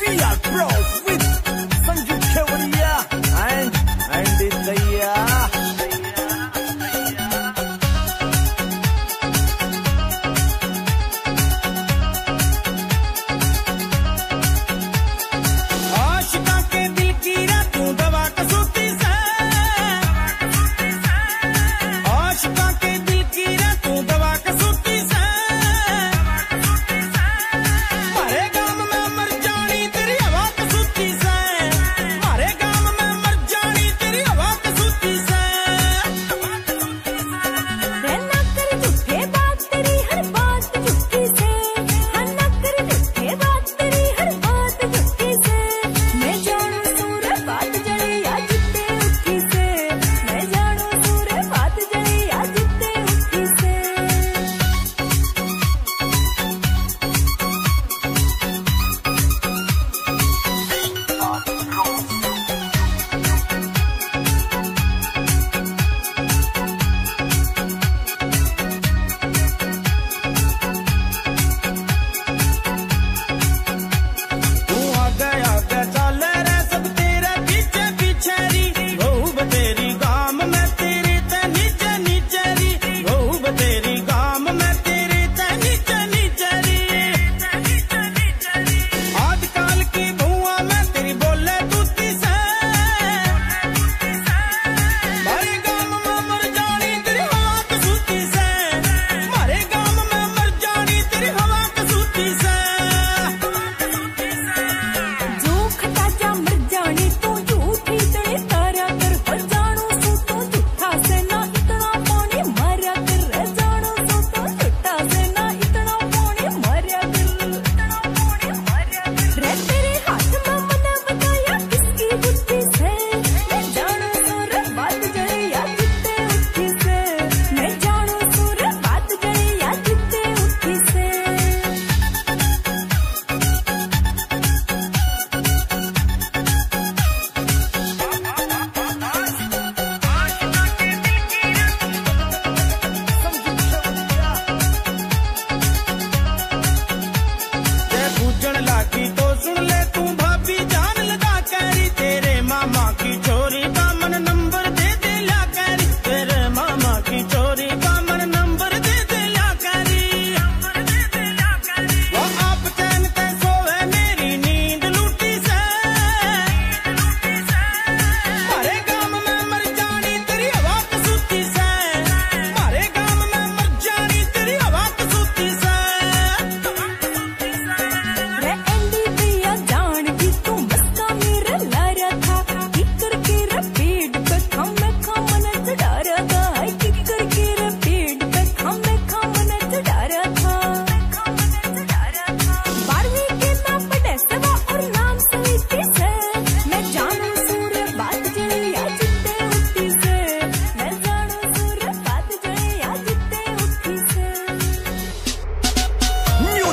तेरी हवा कसूती से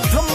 부터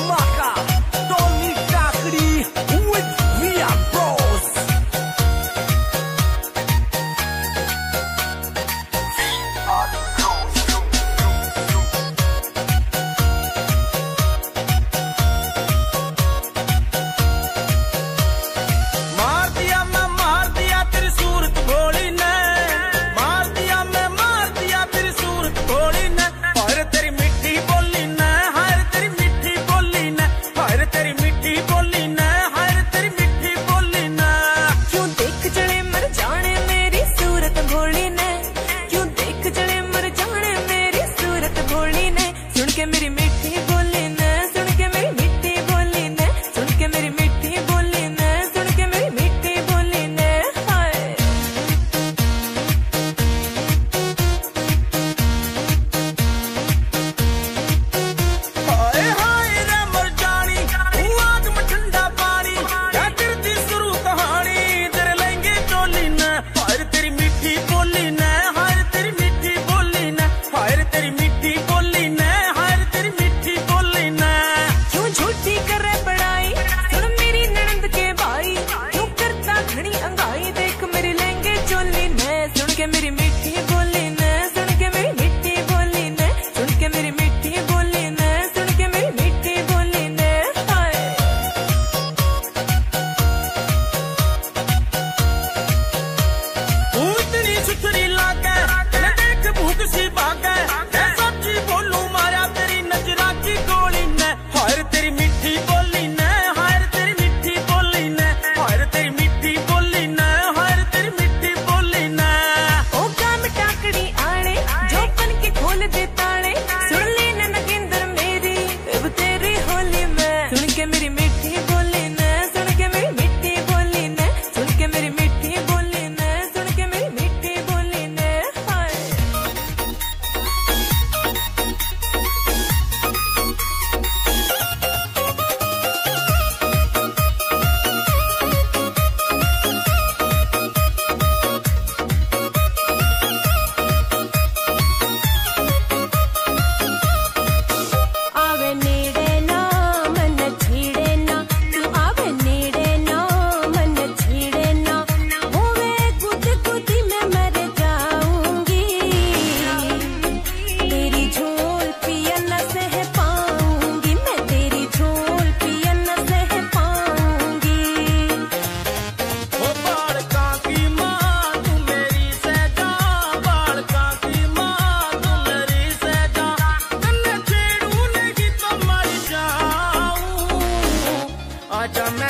chame.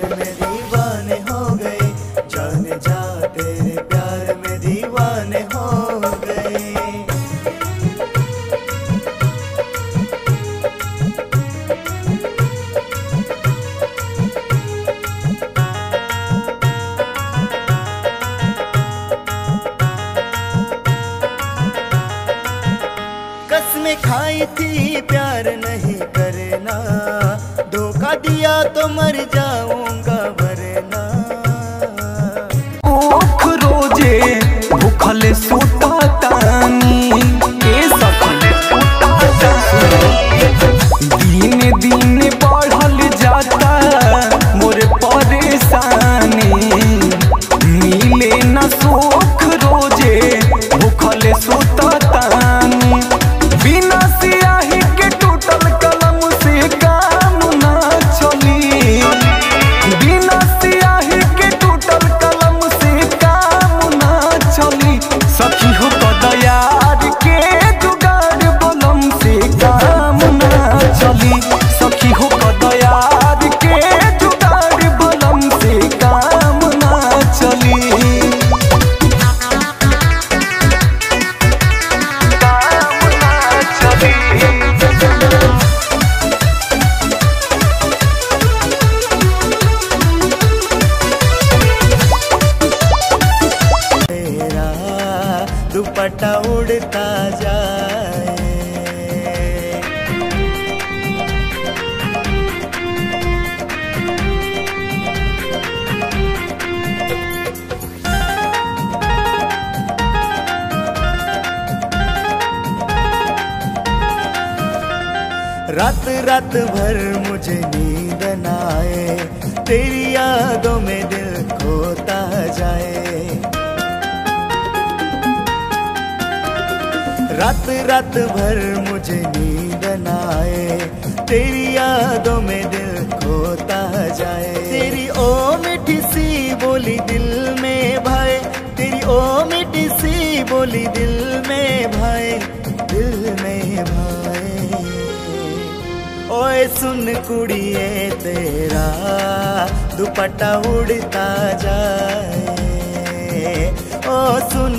Me viva. É दिया तो मर जाऊँगा वरना। ओख रोज़े भूखल सुता तानी के सखल दिन दिन बढ़ल जाता मोर परेशानी। मिले न सुख रोज़े भूखल सुता रात भर मुझे नींद न आए। तेरी यादों में दिल खोता जाए। रात रात भर मुझे नींद न आए। तेरी यादों में दिल खोता जाए। तेरी ओ मिठी सी बोली दिल में भाई तेरी ओ मिठी सी बोली दिल में ओए सुन कुड़िए तेरा दुपट्टा उड़ता जाए। ओ सुन।